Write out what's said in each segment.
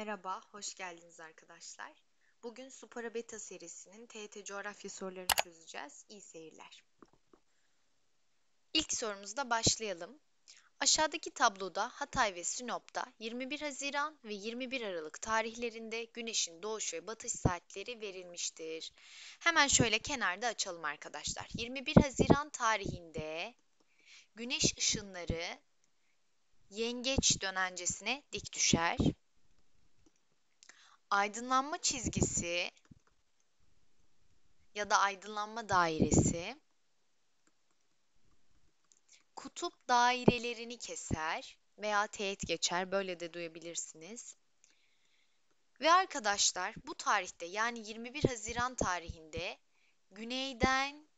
Merhaba, hoş geldiniz arkadaşlar. Bugün Supara Beta serisinin TET coğrafya sorularını çözeceğiz. İyi seyirler. İlk sorumuzda başlayalım. Aşağıdaki tabloda Hatay ve Sinop'ta 21 Haziran ve 21 Aralık tarihlerinde güneşin doğuş ve batış saatleri verilmiştir. Hemen şöyle kenarda açalım arkadaşlar. 21 Haziran tarihinde güneş ışınları yengeç dönencesine dik düşer. Aydınlanma çizgisi ya da aydınlanma dairesi kutup dairelerini keser veya teğet geçer. Böyle de duyabilirsiniz. Ve arkadaşlar bu tarihte yani 21 Haziran tarihinde güneyden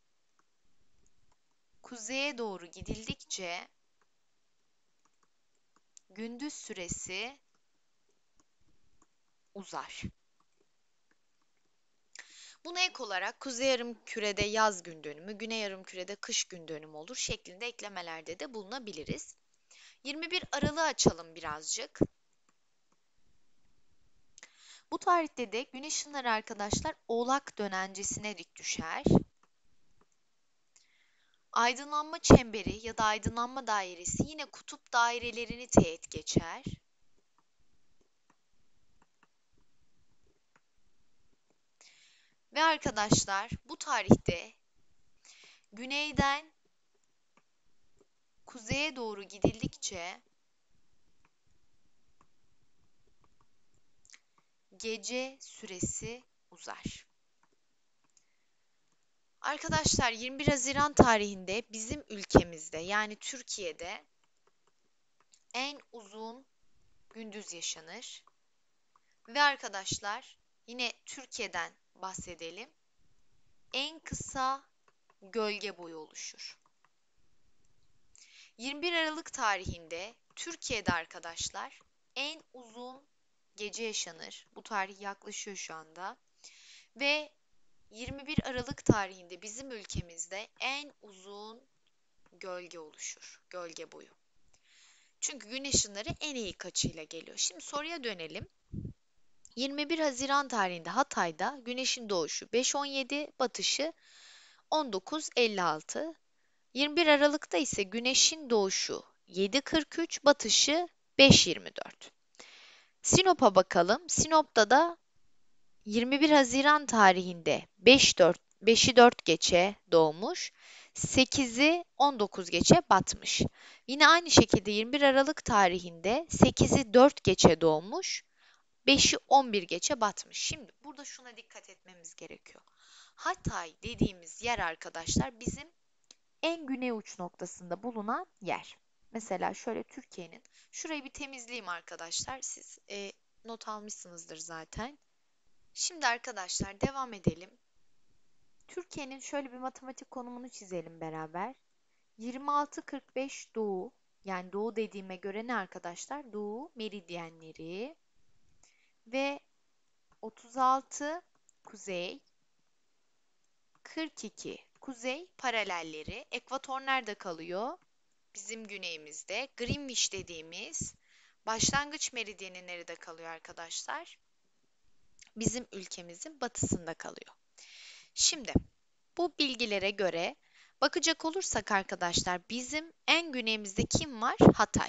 kuzeye doğru gidildikçe gündüz süresi uzar. Buna ek olarak kuzey yarım kürede yaz gün dönümü, güney yarım kürede kış gün dönümü olur şeklinde eklemelerde de bulunabiliriz. 21 Aralık'ı açalım birazcık. Bu tarihte de güneş ışınları arkadaşlar oğlak dönencesine dik düşer. Aydınlanma çemberi ya da aydınlanma dairesi yine kutup dairelerini teğet geçer. Ve arkadaşlar bu tarihte güneyden kuzeye doğru gidildikçe gece süresi uzar. Arkadaşlar 21 Haziran tarihinde bizim ülkemizde yani Türkiye'de en uzun gündüz yaşanır. Ve arkadaşlar yine Türkiye'den bahsedelim. En kısa gölge boyu oluşur. 21 Aralık tarihinde Türkiye'de arkadaşlar en uzun gece yaşanır. Bu tarih yaklaşıyor şu anda. Ve 21 Aralık tarihinde bizim ülkemizde en uzun gölge oluşur. Gölge boyu. Çünkü güneş ışınları en iyi kaçıyla geliyor. Şimdi soruya dönelim. 21 Haziran tarihinde Hatay'da güneşin doğuşu 5.17, batışı 19.56. 21 Aralık'ta ise güneşin doğuşu 7.43, batışı 5.24. Sinop'a bakalım. Sinop'ta da 21 Haziran tarihinde 5 4 5'i 4 geçe doğmuş. 8'i 19 geçe batmış. Yine aynı şekilde 21 Aralık tarihinde 8'i 4 geçe doğmuş. 5'i 11 geçe batmış. Şimdi burada şuna dikkat etmemiz gerekiyor. Hatay dediğimiz yer arkadaşlar bizim en güney uç noktasında bulunan yer. Mesela şöyle Türkiye'nin, şurayı bir temizleyeyim arkadaşlar. Siz e, not almışsınızdır zaten. Şimdi arkadaşlar devam edelim. Türkiye'nin şöyle bir matematik konumunu çizelim beraber. 26-45 doğu, yani doğu dediğime göre ne arkadaşlar? Doğu meridyenleri ve 36 kuzey, 42 kuzey paralelleri. Ekvator nerede kalıyor? Bizim güneyimizde. Greenwich dediğimiz başlangıç meridyeni nerede kalıyor arkadaşlar? Bizim ülkemizin batısında kalıyor. Şimdi bu bilgilere göre bakacak olursak arkadaşlar bizim en güneyimizde kim var? Hatay.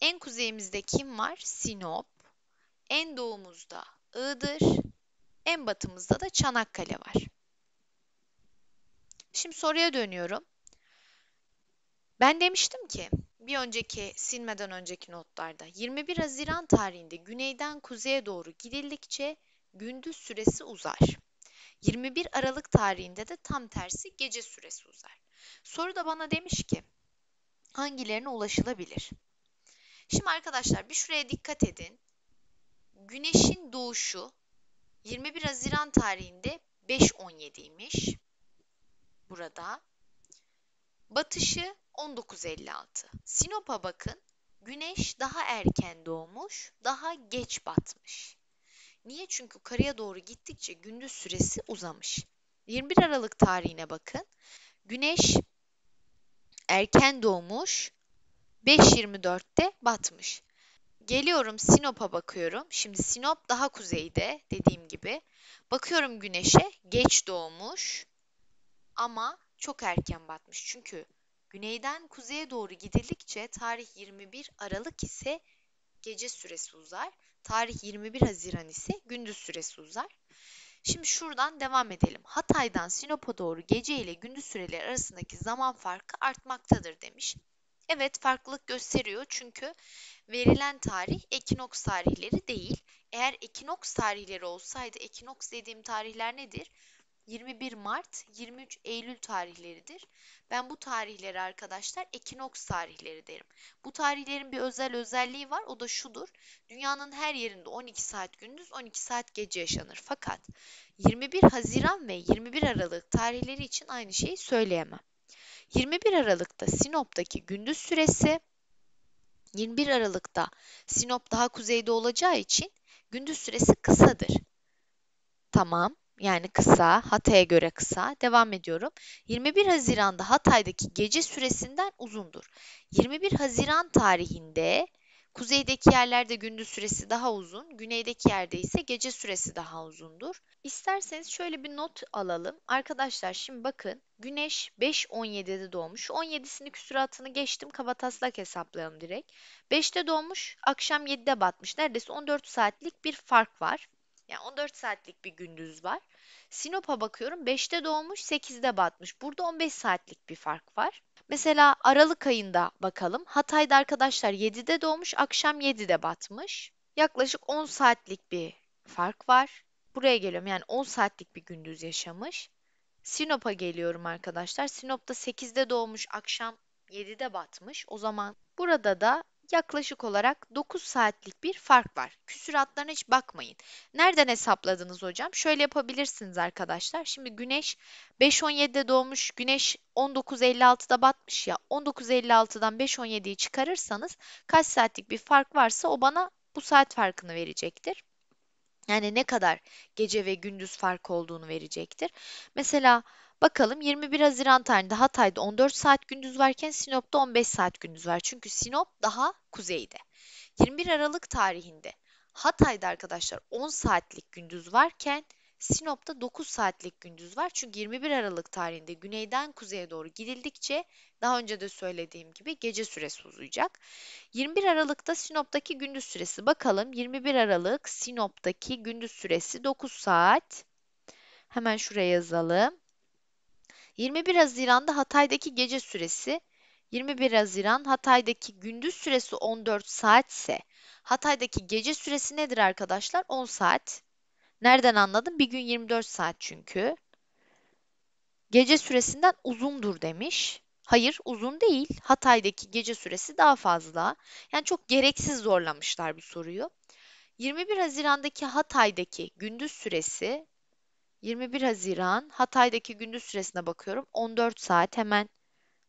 En kuzeyimizde kim var? Sinop. En doğumuzda Iğdır, en batımızda da Çanakkale var. Şimdi soruya dönüyorum. Ben demiştim ki bir önceki silmeden önceki notlarda 21 Haziran tarihinde güneyden kuzeye doğru gidildikçe gündüz süresi uzar. 21 Aralık tarihinde de tam tersi gece süresi uzar. Soru da bana demiş ki hangilerine ulaşılabilir? Şimdi arkadaşlar bir şuraya dikkat edin. Güneşin doğuşu 21 Haziran tarihinde 5.17'ymiş. Burada. Batışı 19.56. Sinop'a bakın. Güneş daha erken doğmuş, daha geç batmış. Niye? Çünkü karaya doğru gittikçe gündüz süresi uzamış. 21 Aralık tarihine bakın. Güneş erken doğmuş, 5.24'te batmış. Geliyorum Sinop'a bakıyorum. Şimdi Sinop daha kuzeyde dediğim gibi. Bakıyorum güneşe geç doğmuş ama çok erken batmış. Çünkü güneyden kuzeye doğru gidildikçe tarih 21 Aralık ise gece süresi uzar. Tarih 21 Haziran ise gündüz süresi uzar. Şimdi şuradan devam edelim. Hatay'dan Sinop'a doğru gece ile gündüz süreleri arasındaki zaman farkı artmaktadır demiş. Evet farklılık gösteriyor çünkü verilen tarih ekinoks tarihleri değil. Eğer ekinoks tarihleri olsaydı ekinoks dediğim tarihler nedir? 21 Mart, 23 Eylül tarihleridir. Ben bu tarihleri arkadaşlar ekinoks tarihleri derim. Bu tarihlerin bir özel özelliği var. O da şudur. Dünyanın her yerinde 12 saat gündüz, 12 saat gece yaşanır. Fakat 21 Haziran ve 21 Aralık tarihleri için aynı şeyi söyleyemem. 21 Aralık'ta Sinop'taki gündüz süresi 21 Aralık'ta Sinop daha kuzeyde olacağı için gündüz süresi kısadır. Tamam. Yani kısa, Hatay'a göre kısa. Devam ediyorum. 21 Haziran'da Hatay'daki gece süresinden uzundur. 21 Haziran tarihinde kuzeydeki yerlerde gündüz süresi daha uzun, güneydeki yerde ise gece süresi daha uzundur. İsterseniz şöyle bir not alalım. Arkadaşlar şimdi bakın Güneş 5.17'de doğmuş. 17'sini küsuratını geçtim. Kabataslak hesaplayalım direkt. 5'te doğmuş, akşam 7'de batmış. Neredeyse 14 saatlik bir fark var. Yani 14 saatlik bir gündüz var. Sinop'a bakıyorum 5'te doğmuş 8'de batmış. Burada 15 saatlik bir fark var. Mesela Aralık ayında bakalım. Hatay'da arkadaşlar 7'de doğmuş akşam 7'de batmış. Yaklaşık 10 saatlik bir fark var. Buraya geliyorum yani 10 saatlik bir gündüz yaşamış. Sinop'a geliyorum arkadaşlar. Sinop'ta 8'de doğmuş akşam 7'de batmış. O zaman burada da yaklaşık olarak 9 saatlik bir fark var. Küsuratlarına hiç bakmayın. Nereden hesapladınız hocam? Şöyle yapabilirsiniz arkadaşlar. Şimdi güneş 5.17'de doğmuş, güneş 19.56'da batmış ya. 19.56'dan 5.17'yi çıkarırsanız kaç saatlik bir fark varsa o bana bu saat farkını verecektir. Yani ne kadar gece ve gündüz fark olduğunu verecektir. Mesela Bakalım 21 Haziran tarihinde Hatay'da 14 saat gündüz varken Sinop'ta 15 saat gündüz var. Çünkü Sinop daha kuzeyde. 21 Aralık tarihinde Hatay'da arkadaşlar 10 saatlik gündüz varken Sinop'ta 9 saatlik gündüz var. Çünkü 21 Aralık tarihinde güneyden kuzeye doğru gidildikçe daha önce de söylediğim gibi gece süresi uzayacak. 21 Aralık'ta Sinop'taki gündüz süresi bakalım. 21 Aralık Sinop'taki gündüz süresi 9 saat. Hemen şuraya yazalım. 21 Haziran'da Hatay'daki gece süresi 21 Haziran Hatay'daki gündüz süresi 14 saat ise Hatay'daki gece süresi nedir arkadaşlar? 10 saat. Nereden anladım? Bir gün 24 saat çünkü. Gece süresinden uzundur demiş. Hayır, uzun değil. Hatay'daki gece süresi daha fazla. Yani çok gereksiz zorlamışlar bu soruyu. 21 Haziran'daki Hatay'daki gündüz süresi 21 Haziran Hatay'daki gündüz süresine bakıyorum. 14 saat hemen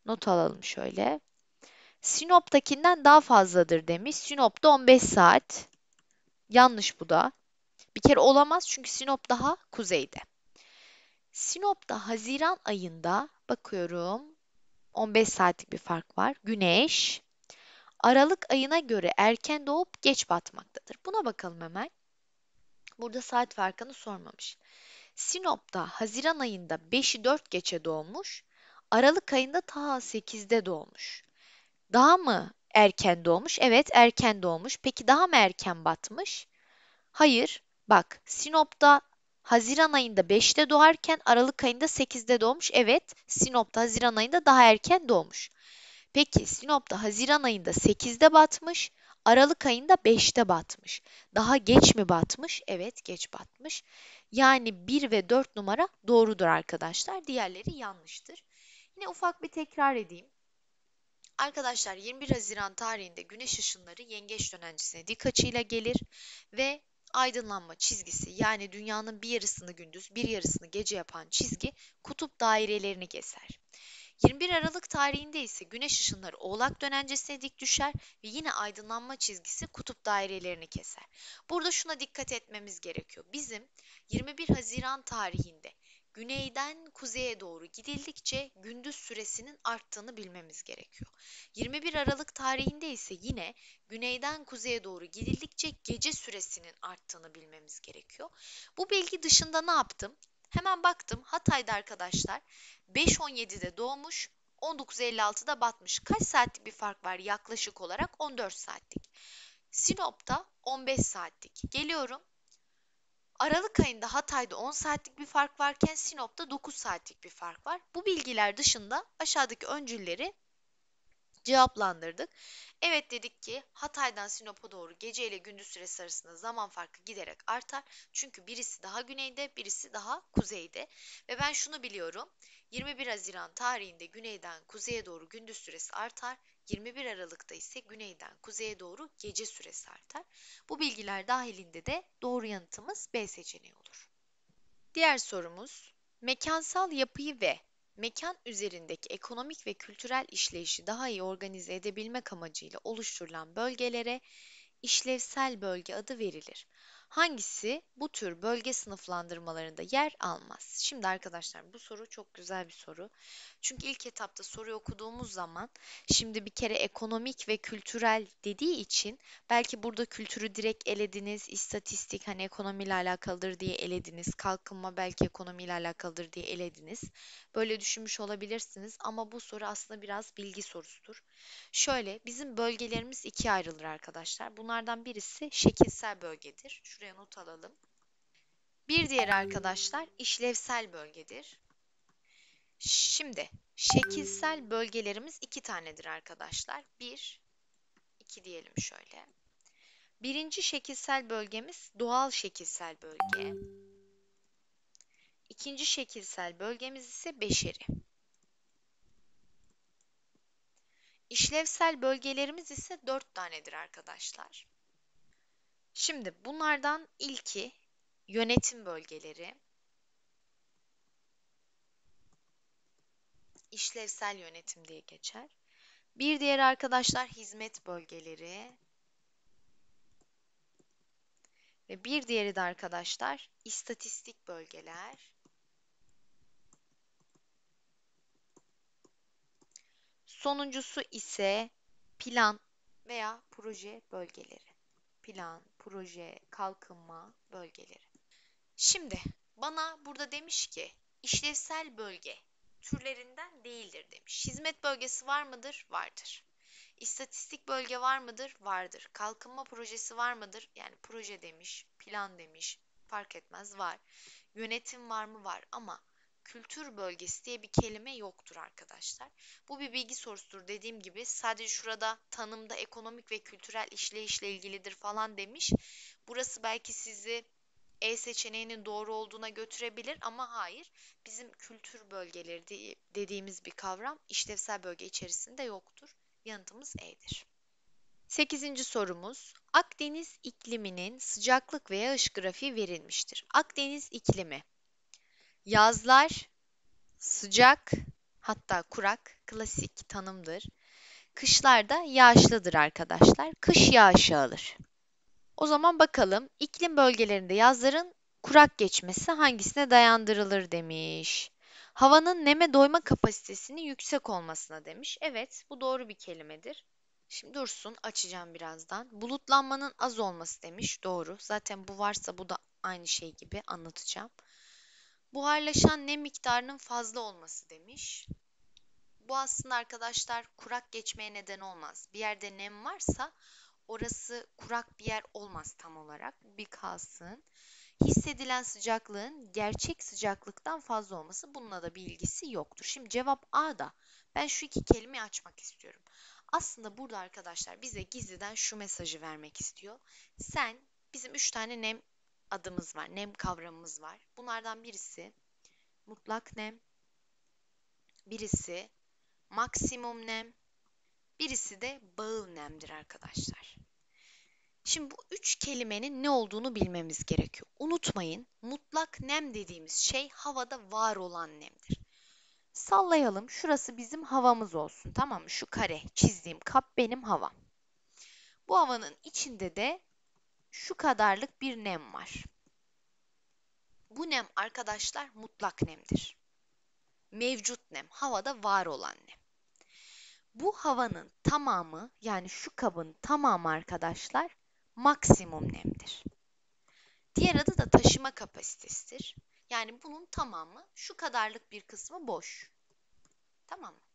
not alalım şöyle. Sinop'takinden daha fazladır demiş. Sinop'ta 15 saat. Yanlış bu da. Bir kere olamaz çünkü Sinop daha kuzeyde. Sinop'ta Haziran ayında bakıyorum 15 saatlik bir fark var. Güneş Aralık ayına göre erken doğup geç batmaktadır. Buna bakalım hemen. Burada saat farkını sormamış. Sinop'ta Haziran ayında 5'i 4 geçe doğmuş, Aralık ayında ta 8'de doğmuş. Daha mı erken doğmuş? Evet, erken doğmuş. Peki daha mı erken batmış? Hayır. Bak, Sinop'ta Haziran ayında 5'te doğarken Aralık ayında 8'de doğmuş. Evet, Sinop'ta Haziran ayında daha erken doğmuş. Peki Sinop'ta Haziran ayında 8'de batmış, Aralık ayında 5'te batmış. Daha geç mi batmış? Evet, geç batmış. Yani 1 ve 4 numara doğrudur arkadaşlar. Diğerleri yanlıştır. Yine ufak bir tekrar edeyim. Arkadaşlar 21 Haziran tarihinde güneş ışınları yengeç dönencisine dik açıyla gelir ve aydınlanma çizgisi yani dünyanın bir yarısını gündüz bir yarısını gece yapan çizgi kutup dairelerini keser. 21 Aralık tarihinde ise güneş ışınları oğlak dönencesine dik düşer ve yine aydınlanma çizgisi kutup dairelerini keser. Burada şuna dikkat etmemiz gerekiyor. Bizim 21 Haziran tarihinde güneyden kuzeye doğru gidildikçe gündüz süresinin arttığını bilmemiz gerekiyor. 21 Aralık tarihinde ise yine güneyden kuzeye doğru gidildikçe gece süresinin arttığını bilmemiz gerekiyor. Bu bilgi dışında ne yaptım? Hemen baktım Hatay'da arkadaşlar 5.17'de doğmuş, 19.56'da batmış. Kaç saatlik bir fark var yaklaşık olarak? 14 saatlik. Sinop'ta 15 saatlik. Geliyorum. Aralık ayında Hatay'da 10 saatlik bir fark varken Sinop'ta 9 saatlik bir fark var. Bu bilgiler dışında aşağıdaki öncülleri cevaplandırdık. Evet dedik ki Hatay'dan Sinop'a doğru gece ile gündüz süresi arasında zaman farkı giderek artar. Çünkü birisi daha güneyde, birisi daha kuzeyde. Ve ben şunu biliyorum. 21 Haziran tarihinde güneyden kuzeye doğru gündüz süresi artar. 21 Aralık'ta ise güneyden kuzeye doğru gece süresi artar. Bu bilgiler dahilinde de doğru yanıtımız B seçeneği olur. Diğer sorumuz mekansal yapıyı ve mekan üzerindeki ekonomik ve kültürel işleyişi daha iyi organize edebilmek amacıyla oluşturulan bölgelere işlevsel bölge adı verilir. Hangisi bu tür bölge sınıflandırmalarında yer almaz? Şimdi arkadaşlar bu soru çok güzel bir soru. Çünkü ilk etapta soruyu okuduğumuz zaman şimdi bir kere ekonomik ve kültürel dediği için belki burada kültürü direkt elediniz, istatistik hani ekonomiyle alakalıdır diye elediniz, kalkınma belki ekonomiyle alakalıdır diye elediniz. Böyle düşünmüş olabilirsiniz ama bu soru aslında biraz bilgi sorusudur. Şöyle bizim bölgelerimiz ikiye ayrılır arkadaşlar. Bunlardan birisi şekilsel bölgedir. Şuraya not alalım. Bir diğeri arkadaşlar işlevsel bölgedir. Şimdi şekilsel bölgelerimiz iki tanedir arkadaşlar. Bir, iki diyelim şöyle. Birinci şekilsel bölgemiz doğal şekilsel bölge. İkinci şekilsel bölgemiz ise beşeri. İşlevsel bölgelerimiz ise dört tanedir arkadaşlar. Şimdi bunlardan ilki yönetim bölgeleri. işlevsel yönetim diye geçer. Bir diğer arkadaşlar hizmet bölgeleri. Ve bir diğeri de arkadaşlar istatistik bölgeler. Sonuncusu ise plan veya proje bölgeleri. Plan, proje, kalkınma bölgeleri. Şimdi bana burada demiş ki işlevsel bölge türlerinden değildir demiş. Hizmet bölgesi var mıdır? Vardır. İstatistik bölge var mıdır? Vardır. Kalkınma projesi var mıdır? Yani proje demiş, plan demiş, fark etmez var. Yönetim var mı? Var ama kültür bölgesi diye bir kelime yoktur arkadaşlar. Bu bir bilgi sorusudur dediğim gibi. Sadece şurada tanımda ekonomik ve kültürel işleyişle ilgilidir falan demiş. Burası belki sizi e seçeneğinin doğru olduğuna götürebilir ama hayır. Bizim kültür bölgeleri dediğimiz bir kavram işlevsel bölge içerisinde yoktur. Yanıtımız E'dir. Sekizinci sorumuz. Akdeniz ikliminin sıcaklık ve yağış grafiği verilmiştir. Akdeniz iklimi yazlar sıcak hatta kurak klasik tanımdır. Kışlarda yağışlıdır arkadaşlar. Kış yağışı alır. O zaman bakalım iklim bölgelerinde yazların kurak geçmesi hangisine dayandırılır demiş. Havanın neme doyma kapasitesinin yüksek olmasına demiş. Evet, bu doğru bir kelimedir. Şimdi dursun, açacağım birazdan. Bulutlanmanın az olması demiş. Doğru. Zaten bu varsa bu da aynı şey gibi anlatacağım. Buharlaşan nem miktarının fazla olması demiş. Bu aslında arkadaşlar kurak geçmeye neden olmaz. Bir yerde nem varsa orası kurak bir yer olmaz tam olarak. Bir kalsın. Hissedilen sıcaklığın gerçek sıcaklıktan fazla olması bununla da bir ilgisi yoktur. Şimdi cevap A da ben şu iki kelimeyi açmak istiyorum. Aslında burada arkadaşlar bize gizliden şu mesajı vermek istiyor. Sen bizim üç tane nem adımız var. Nem kavramımız var. Bunlardan birisi mutlak nem, birisi maksimum nem, birisi de bağıl nemdir arkadaşlar. Şimdi bu üç kelimenin ne olduğunu bilmemiz gerekiyor. Unutmayın mutlak nem dediğimiz şey havada var olan nemdir. Sallayalım şurası bizim havamız olsun tamam mı? Şu kare çizdiğim kap benim havam. Bu havanın içinde de şu kadarlık bir nem var. Bu nem arkadaşlar mutlak nemdir. Mevcut nem, havada var olan nem. Bu havanın tamamı yani şu kabın tamamı arkadaşlar maksimum nemdir. Diğer adı da taşıma kapasitesidir. Yani bunun tamamı şu kadarlık bir kısmı boş. Tamam mı?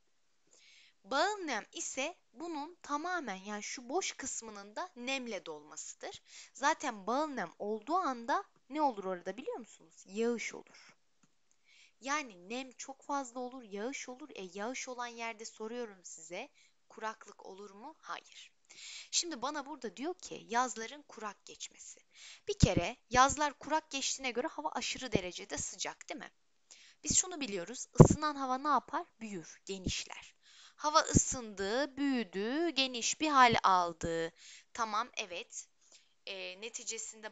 Bağıl nem ise bunun tamamen yani şu boş kısmının da nemle dolmasıdır. Zaten bağıl nem olduğu anda ne olur orada biliyor musunuz? Yağış olur. Yani nem çok fazla olur, yağış olur. E yağış olan yerde soruyorum size kuraklık olur mu? Hayır. Şimdi bana burada diyor ki yazların kurak geçmesi. Bir kere yazlar kurak geçtiğine göre hava aşırı derecede sıcak değil mi? Biz şunu biliyoruz. Isınan hava ne yapar? Büyür, genişler. Hava ısındı, büyüdü, geniş bir hal aldı. Tamam, evet. E, neticesinde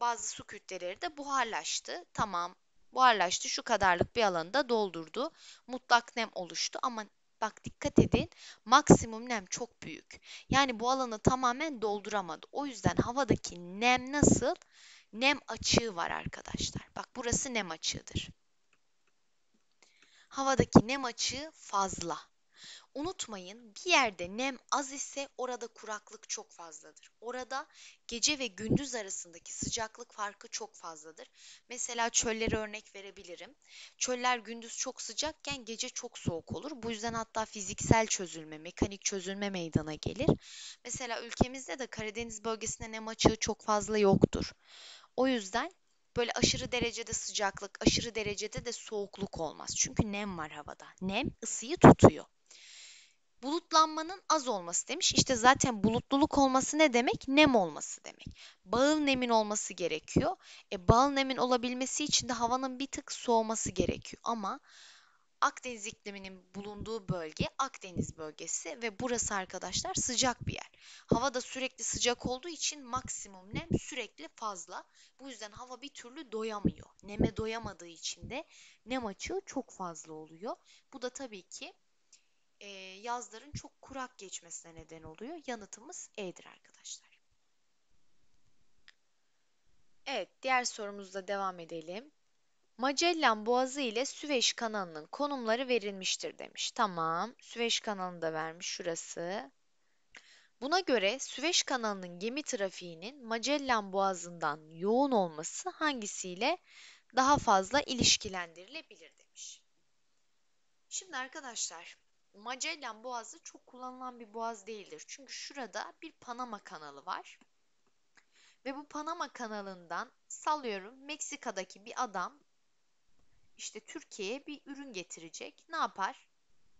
bazı su kütleleri de buharlaştı. Tamam, buharlaştı. Şu kadarlık bir alanı da doldurdu. Mutlak nem oluştu ama bak dikkat edin maksimum nem çok büyük. Yani bu alanı tamamen dolduramadı. O yüzden havadaki nem nasıl? Nem açığı var arkadaşlar. Bak burası nem açığıdır. Havadaki nem açığı fazla. Unutmayın bir yerde nem az ise orada kuraklık çok fazladır. Orada gece ve gündüz arasındaki sıcaklık farkı çok fazladır. Mesela çölleri örnek verebilirim. Çöller gündüz çok sıcakken gece çok soğuk olur. Bu yüzden hatta fiziksel çözülme, mekanik çözülme meydana gelir. Mesela ülkemizde de Karadeniz bölgesinde nem açığı çok fazla yoktur. O yüzden böyle aşırı derecede sıcaklık, aşırı derecede de soğukluk olmaz. Çünkü nem var havada. Nem ısıyı tutuyor. Bulutlanmanın az olması demiş. İşte zaten bulutluluk olması ne demek? Nem olması demek. Bağıl nemin olması gerekiyor. E bağıl nemin olabilmesi için de havanın bir tık soğuması gerekiyor. Ama Akdeniz ikliminin bulunduğu bölge Akdeniz bölgesi ve burası arkadaşlar sıcak bir yer. Hava da sürekli sıcak olduğu için maksimum nem sürekli fazla. Bu yüzden hava bir türlü doyamıyor. Neme doyamadığı için de nem açığı çok fazla oluyor. Bu da tabii ki e, yazların çok kurak geçmesine neden oluyor. Yanıtımız E'dir arkadaşlar. Evet, diğer sorumuzla devam edelim. Magellan Boğazı ile Süveyş kanalının konumları verilmiştir demiş. Tamam, Süveyş kanalını da vermiş şurası. Buna göre Süveyş kanalının gemi trafiğinin Magellan Boğazı'ndan yoğun olması hangisiyle daha fazla ilişkilendirilebilir demiş. Şimdi arkadaşlar Magellan Boğazı çok kullanılan bir boğaz değildir. Çünkü şurada bir Panama kanalı var. Ve bu Panama kanalından sallıyorum Meksika'daki bir adam işte Türkiye'ye bir ürün getirecek. Ne yapar?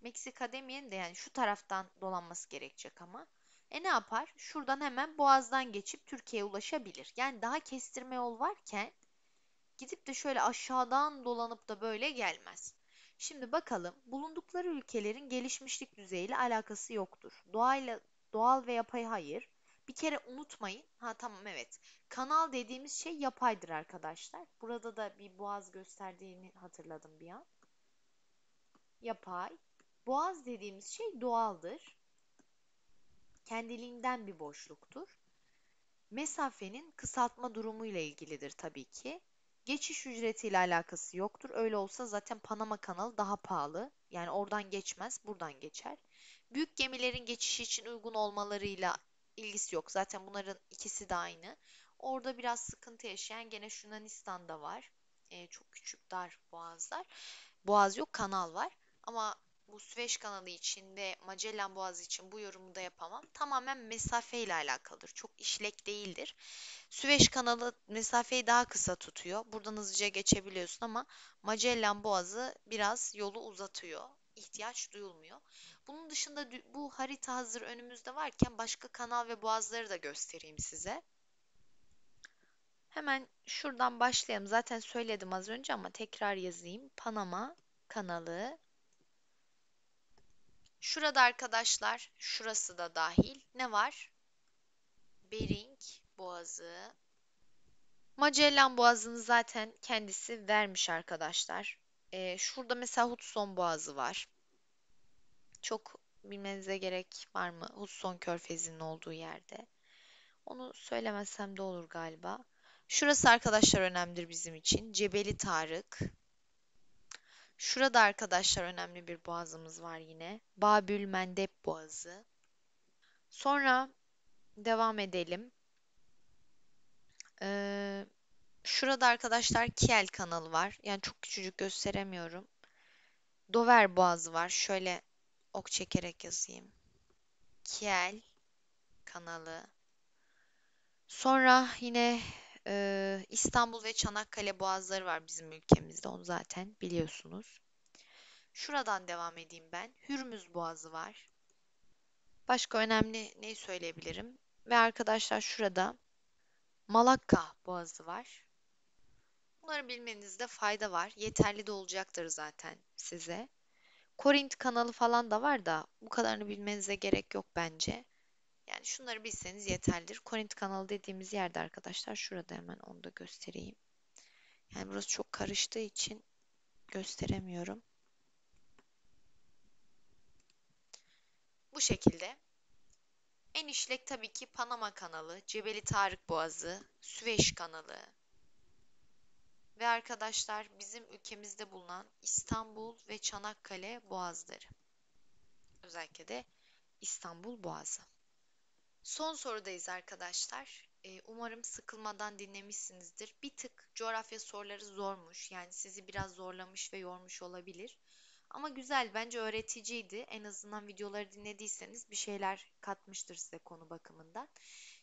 Meksika demeyelim de yani şu taraftan dolanması gerekecek ama. E ne yapar? Şuradan hemen Boğaz'dan geçip Türkiye'ye ulaşabilir. Yani daha kestirme yol varken gidip de şöyle aşağıdan dolanıp da böyle gelmez. Şimdi bakalım bulundukları ülkelerin gelişmişlik düzeyiyle alakası yoktur. Doğayla doğal ve yapay hayır. Bir kere unutmayın. Ha tamam evet. Kanal dediğimiz şey yapaydır arkadaşlar. Burada da bir boğaz gösterdiğini hatırladım bir an. Yapay. Boğaz dediğimiz şey doğaldır. Kendiliğinden bir boşluktur. Mesafenin kısaltma durumu ile ilgilidir tabii ki. Geçiş ücretiyle alakası yoktur. Öyle olsa zaten Panama kanalı daha pahalı. Yani oradan geçmez, buradan geçer. Büyük gemilerin geçişi için uygun olmalarıyla ilgisi yok. Zaten bunların ikisi de aynı. Orada biraz sıkıntı yaşayan gene Yunanistan'da var. E, çok küçük dar boğazlar. Boğaz yok, kanal var. Ama bu Süveyş kanalı için ve Magellan Boğazı için bu yorumu da yapamam. Tamamen mesafe ile alakalıdır. Çok işlek değildir. Süveyş kanalı mesafeyi daha kısa tutuyor. Buradan hızlıca geçebiliyorsun ama Magellan Boğazı biraz yolu uzatıyor. İhtiyaç duyulmuyor. Bunun dışında bu harita hazır önümüzde varken başka kanal ve boğazları da göstereyim size. Hemen şuradan başlayalım. Zaten söyledim az önce ama tekrar yazayım. Panama kanalı. Şurada arkadaşlar, şurası da dahil. Ne var? Bering Boğazı. Magellan Boğazı'nı zaten kendisi vermiş arkadaşlar. Ee, şurada mesela Hudson Boğazı var. Çok bilmenize gerek var mı? Hudson Körfezi'nin olduğu yerde. Onu söylemesem de olur galiba. Şurası arkadaşlar önemlidir bizim için. Cebeli Tarık. Şurada arkadaşlar önemli bir boğazımız var yine. Babül Mendeb Boğazı. Sonra devam edelim. Ee, şurada arkadaşlar Kiel kanalı var. Yani çok küçücük gösteremiyorum. Dover Boğazı var. Şöyle ok çekerek yazayım. Kiel kanalı. Sonra yine e, İstanbul ve Çanakkale boğazları var bizim ülkemizde. Onu zaten biliyorsunuz. Şuradan devam edeyim ben. Hürmüz Boğazı var. Başka önemli neyi söyleyebilirim? Ve arkadaşlar şurada Malakka Boğazı var. Bunları bilmenizde fayda var. Yeterli de olacaktır zaten size. Korint kanalı falan da var da bu kadarını bilmenize gerek yok bence. Yani şunları bilseniz yeterlidir. Korint kanalı dediğimiz yerde arkadaşlar şurada hemen onu da göstereyim. Yani burası çok karıştığı için gösteremiyorum. Bu şekilde. En işlek tabii ki Panama kanalı, Cebeli Tarık Boğazı, Süveyş kanalı ve arkadaşlar bizim ülkemizde bulunan İstanbul ve Çanakkale boğazları. Özellikle de İstanbul Boğazı. Son sorudayız arkadaşlar. Ee, umarım sıkılmadan dinlemişsinizdir. Bir tık coğrafya soruları zormuş. Yani sizi biraz zorlamış ve yormuş olabilir. Ama güzel, bence öğreticiydi. En azından videoları dinlediyseniz bir şeyler katmıştır size konu bakımından.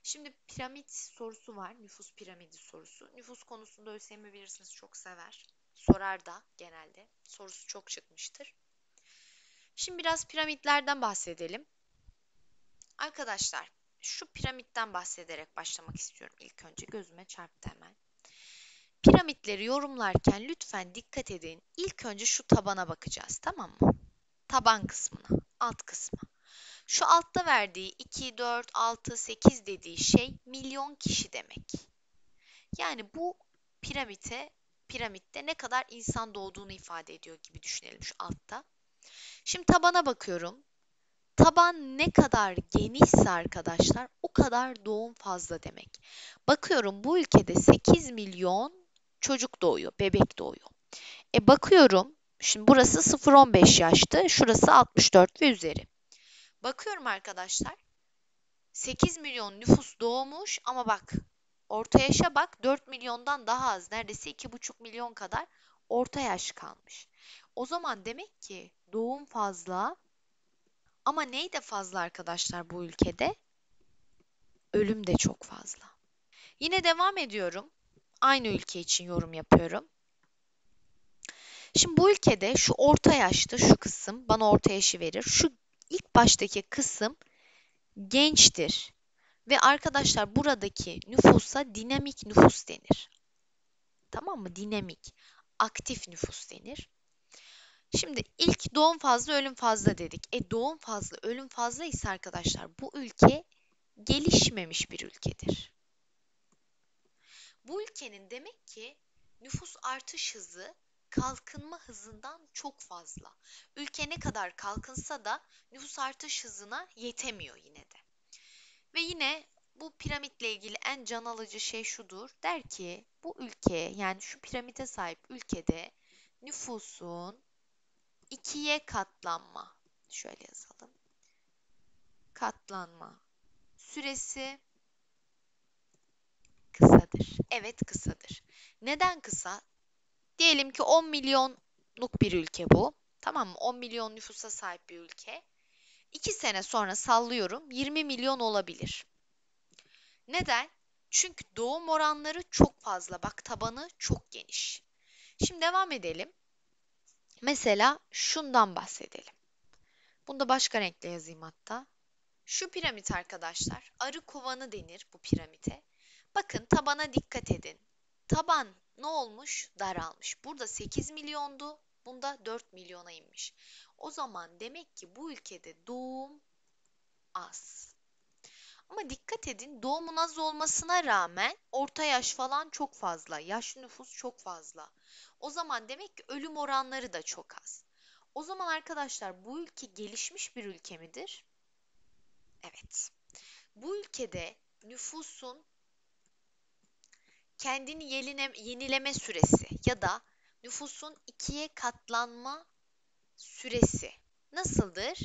Şimdi piramit sorusu var. Nüfus piramidi sorusu. Nüfus konusunda ÖSYM bilirsiniz çok sever. Sorar da genelde. Sorusu çok çıkmıştır. Şimdi biraz piramitlerden bahsedelim. Arkadaşlar şu piramitten bahsederek başlamak istiyorum ilk önce. Gözüme çarptı hemen. Piramitleri yorumlarken lütfen dikkat edin. İlk önce şu tabana bakacağız tamam mı? Taban kısmına, alt kısmı. Şu altta verdiği 2, 4, 6, 8 dediği şey milyon kişi demek. Yani bu piramite, piramitte ne kadar insan doğduğunu ifade ediyor gibi düşünelim şu altta. Şimdi tabana bakıyorum. Taban ne kadar genişse arkadaşlar o kadar doğum fazla demek. Bakıyorum bu ülkede 8 milyon çocuk doğuyor, bebek doğuyor. E bakıyorum, şimdi burası 0-15 yaştı, şurası 64 ve üzeri. Bakıyorum arkadaşlar, 8 milyon nüfus doğmuş ama bak orta yaşa bak 4 milyondan daha az, neredeyse 2,5 milyon kadar orta yaş kalmış. O zaman demek ki doğum fazla ama ney de fazla arkadaşlar bu ülkede? Ölüm de çok fazla. Yine devam ediyorum aynı ülke için yorum yapıyorum. Şimdi bu ülkede şu orta yaşta şu kısım bana orta yaşı verir. Şu ilk baştaki kısım gençtir. Ve arkadaşlar buradaki nüfusa dinamik nüfus denir. Tamam mı? Dinamik, aktif nüfus denir. Şimdi ilk doğum fazla, ölüm fazla dedik. E doğum fazla, ölüm fazla ise arkadaşlar bu ülke gelişmemiş bir ülkedir. Bu ülkenin demek ki nüfus artış hızı kalkınma hızından çok fazla. Ülke ne kadar kalkınsa da nüfus artış hızına yetemiyor yine de. Ve yine bu piramitle ilgili en can alıcı şey şudur. Der ki bu ülke yani şu piramite sahip ülkede nüfusun ikiye katlanma. Şöyle yazalım. Katlanma süresi kısadır. Evet kısadır. Neden kısa? Diyelim ki 10 milyonluk bir ülke bu. Tamam mı? 10 milyon nüfusa sahip bir ülke. 2 sene sonra sallıyorum 20 milyon olabilir. Neden? Çünkü doğum oranları çok fazla. Bak tabanı çok geniş. Şimdi devam edelim. Mesela şundan bahsedelim. Bunu da başka renkle yazayım hatta. Şu piramit arkadaşlar arı kovanı denir bu piramite. Bakın tabana dikkat edin. Taban ne olmuş? Daralmış. Burada 8 milyondu. Bunda 4 milyona inmiş. O zaman demek ki bu ülkede doğum az. Ama dikkat edin doğumun az olmasına rağmen orta yaş falan çok fazla. Yaşlı nüfus çok fazla. O zaman demek ki ölüm oranları da çok az. O zaman arkadaşlar bu ülke gelişmiş bir ülke midir? Evet. Bu ülkede nüfusun kendini yenileme, yenileme süresi ya da nüfusun ikiye katlanma süresi nasıldır?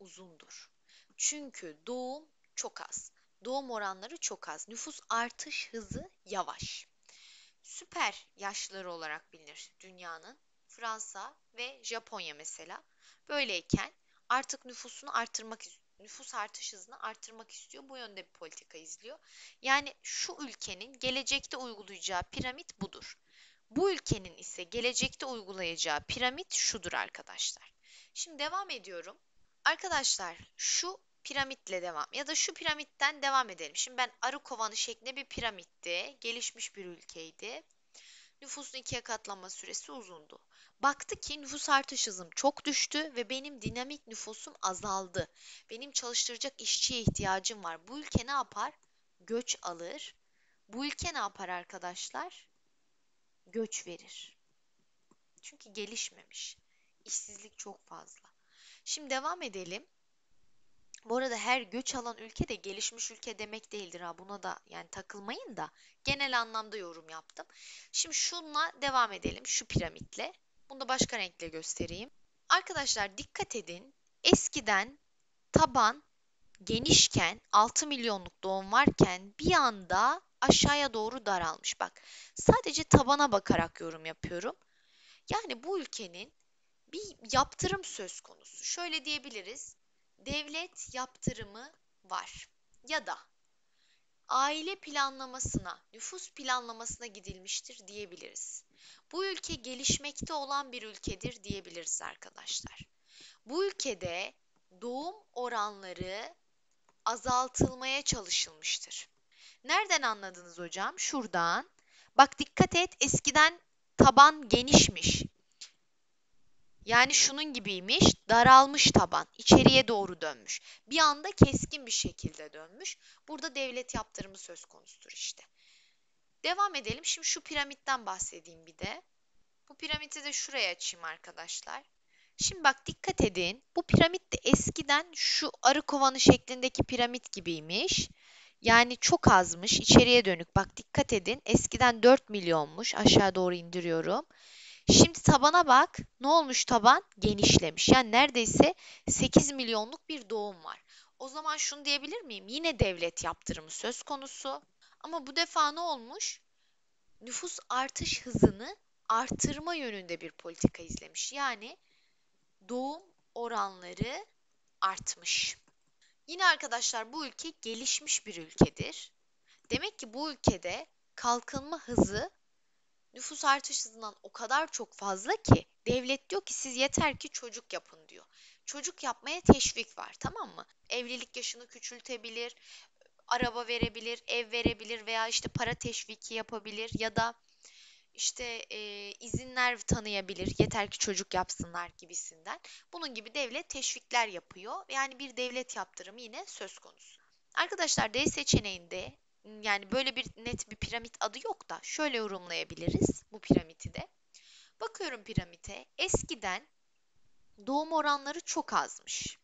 Uzundur. Çünkü doğum çok az. Doğum oranları çok az. Nüfus artış hızı yavaş. Süper yaşları olarak bilinir dünyanın. Fransa ve Japonya mesela. Böyleyken artık nüfusunu artırmak nüfus artış hızını artırmak istiyor. Bu yönde bir politika izliyor. Yani şu ülkenin gelecekte uygulayacağı piramit budur. Bu ülkenin ise gelecekte uygulayacağı piramit şudur arkadaşlar. Şimdi devam ediyorum. Arkadaşlar şu piramitle devam ya da şu piramitten devam edelim. Şimdi ben arı kovanı şeklinde bir piramitti. Gelişmiş bir ülkeydi. Nüfusun ikiye katlanma süresi uzundu. Baktı ki nüfus artış hızım çok düştü ve benim dinamik nüfusum azaldı. Benim çalıştıracak işçiye ihtiyacım var. Bu ülke ne yapar? Göç alır. Bu ülke ne yapar arkadaşlar? Göç verir. Çünkü gelişmemiş. İşsizlik çok fazla. Şimdi devam edelim. Bu arada her göç alan ülke de gelişmiş ülke demek değildir ha. Buna da yani takılmayın da genel anlamda yorum yaptım. Şimdi şunla devam edelim şu piramitle. Bunu da başka renkle göstereyim. Arkadaşlar dikkat edin. Eskiden taban genişken 6 milyonluk doğum varken bir anda aşağıya doğru daralmış. Bak sadece tabana bakarak yorum yapıyorum. Yani bu ülkenin bir yaptırım söz konusu. Şöyle diyebiliriz. Devlet yaptırımı var. Ya da aile planlamasına, nüfus planlamasına gidilmiştir diyebiliriz. Bu ülke gelişmekte olan bir ülkedir diyebiliriz arkadaşlar. Bu ülkede doğum oranları azaltılmaya çalışılmıştır. Nereden anladınız hocam? Şuradan. Bak dikkat et eskiden taban genişmiş. Yani şunun gibiymiş, daralmış taban, içeriye doğru dönmüş. Bir anda keskin bir şekilde dönmüş. Burada devlet yaptırımı söz konusudur işte. Devam edelim. Şimdi şu piramitten bahsedeyim bir de. Bu piramidi de şuraya açayım arkadaşlar. Şimdi bak dikkat edin. Bu piramit de eskiden şu arı kovanı şeklindeki piramit gibiymiş. Yani çok azmış. içeriye dönük. Bak dikkat edin. Eskiden 4 milyonmuş. Aşağı doğru indiriyorum. Şimdi tabana bak. Ne olmuş taban? Genişlemiş. Yani neredeyse 8 milyonluk bir doğum var. O zaman şunu diyebilir miyim? Yine devlet yaptırımı söz konusu. Ama bu defa ne olmuş? Nüfus artış hızını artırma yönünde bir politika izlemiş. Yani doğum oranları artmış. Yine arkadaşlar bu ülke gelişmiş bir ülkedir. Demek ki bu ülkede kalkınma hızı nüfus artış hızından o kadar çok fazla ki devlet diyor ki siz yeter ki çocuk yapın diyor. Çocuk yapmaya teşvik var tamam mı? Evlilik yaşını küçültebilir, araba verebilir, ev verebilir veya işte para teşviki yapabilir ya da işte e, izinler tanıyabilir yeter ki çocuk yapsınlar gibisinden. Bunun gibi devlet teşvikler yapıyor. Yani bir devlet yaptırımı yine söz konusu. Arkadaşlar D seçeneğinde yani böyle bir net bir piramit adı yok da şöyle yorumlayabiliriz bu piramidi de. Bakıyorum piramite eskiden doğum oranları çok azmış.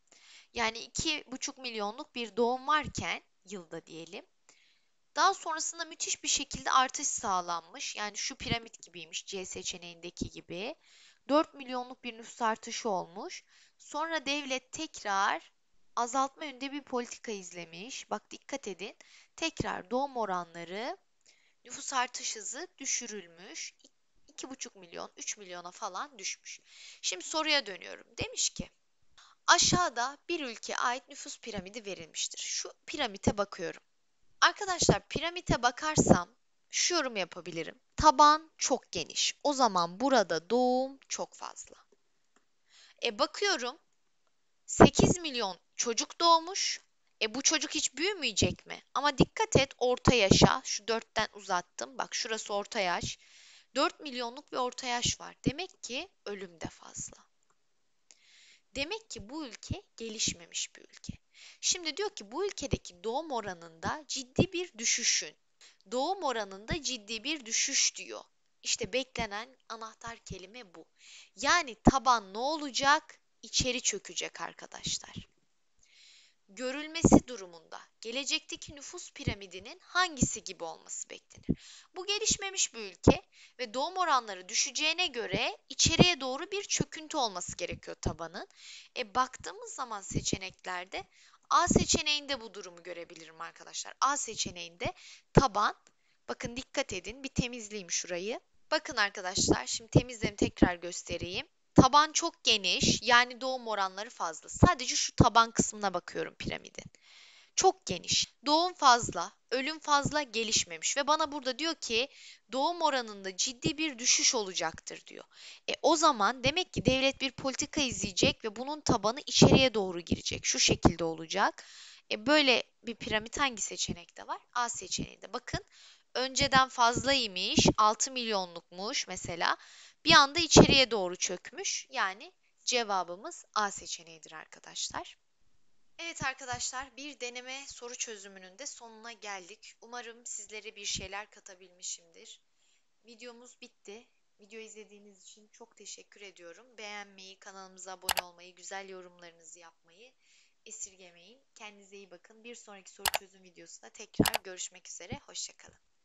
Yani 2,5 milyonluk bir doğum varken yılda diyelim. Daha sonrasında müthiş bir şekilde artış sağlanmış. Yani şu piramit gibiymiş C seçeneğindeki gibi. 4 milyonluk bir nüfus artışı olmuş. Sonra devlet tekrar azaltma yönünde bir politika izlemiş. Bak dikkat edin. Tekrar doğum oranları nüfus artış hızı düşürülmüş. 2,5 milyon, 3 milyona falan düşmüş. Şimdi soruya dönüyorum. Demiş ki aşağıda bir ülkeye ait nüfus piramidi verilmiştir. Şu piramite bakıyorum. Arkadaşlar piramite bakarsam şu yorum yapabilirim. Taban çok geniş. O zaman burada doğum çok fazla. E bakıyorum 8 milyon çocuk doğmuş. E bu çocuk hiç büyümeyecek mi? Ama dikkat et orta yaşa. Şu 4'ten uzattım. Bak şurası orta yaş. 4 milyonluk bir orta yaş var. Demek ki ölüm de fazla. Demek ki bu ülke gelişmemiş bir ülke. Şimdi diyor ki bu ülkedeki doğum oranında ciddi bir düşüşün. Doğum oranında ciddi bir düşüş diyor. İşte beklenen anahtar kelime bu. Yani taban ne olacak? İçeri çökecek arkadaşlar. Görülmesi durumunda gelecekteki nüfus piramidinin hangisi gibi olması beklenir? Bu gelişmemiş bir ülke ve doğum oranları düşeceğine göre içeriye doğru bir çöküntü olması gerekiyor tabanın. E baktığımız zaman seçeneklerde A seçeneğinde bu durumu görebilirim arkadaşlar. A seçeneğinde taban bakın dikkat edin bir temizleyeyim şurayı. Bakın arkadaşlar şimdi temizlemi tekrar göstereyim. Taban çok geniş yani doğum oranları fazla. Sadece şu taban kısmına bakıyorum piramidin. Çok geniş. Doğum fazla, ölüm fazla gelişmemiş ve bana burada diyor ki doğum oranında ciddi bir düşüş olacaktır diyor. E o zaman demek ki devlet bir politika izleyecek ve bunun tabanı içeriye doğru girecek. Şu şekilde olacak. E böyle bir piramit hangi seçenekte var? A seçeneğinde. Bakın önceden fazlaymış, 6 milyonlukmuş mesela. Bir anda içeriye doğru çökmüş. Yani cevabımız A seçeneğidir arkadaşlar. Evet arkadaşlar bir deneme soru çözümünün de sonuna geldik. Umarım sizlere bir şeyler katabilmişimdir. Videomuz bitti. Video izlediğiniz için çok teşekkür ediyorum. Beğenmeyi, kanalımıza abone olmayı, güzel yorumlarınızı yapmayı esirgemeyin. Kendinize iyi bakın. Bir sonraki soru çözüm videosunda tekrar görüşmek üzere. Hoşçakalın.